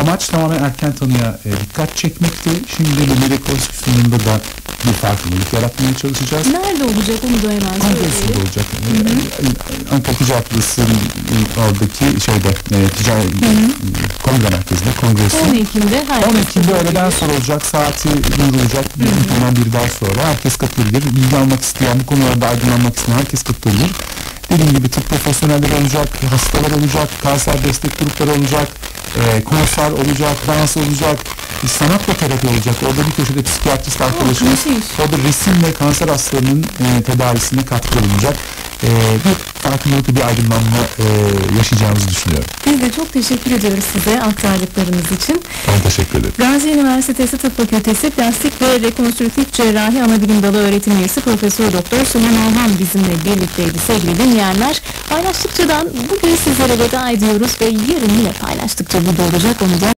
amaç tamamen erken tanıya e, dikkat çekmekti. Şimdi Lumere Koski sunumunda da bir farklılık yaratmaya çalışacağız. Nerede olacak onu da hemen söyleyelim. olacak. Ee, Ankara Ticaret Odası'nın oradaki şeyde e, ticari kongre merkezinde kongresi. 10 Ekim'de herkes 10 Ekim'de öğleden sonra olacak. Saati duyurulacak. Muhtemelen bir daha sonra. Herkes katılabilir. Bilgi almak isteyen, bu konularda aydınlanmak isteyen herkes katılabilir. Dediğim gibi tıp profesyonelleri olacak, hastalar olacak, kanser destek grupları olacak, e, konser olacak, dans olacak, bir sanat ve terapi olacak. Orada bir köşede psikiyatrist arkadaşımız orada resim ve kanser hastalarının e, tedavisine katkı bulunacak. E, bir farkındalık, bir aydınlanma e, yaşayacağımızı düşünüyorum. Biz de çok teşekkür ediyoruz size aktardıklarınız için. Ben teşekkür ederim. Gazi Üniversitesi Tıp Fakültesi Plastik ve Rekonstrüktif Cerrahi Anabilim Dalı öğretim üyesi Profesör Doktor Süleyman Alhan bizimle birlikteydi sevgili dinleyenler. Paylaştıkçadan bugün sizlere veda ediyoruz ve yarın yine paylaştıkça burada olacak onu da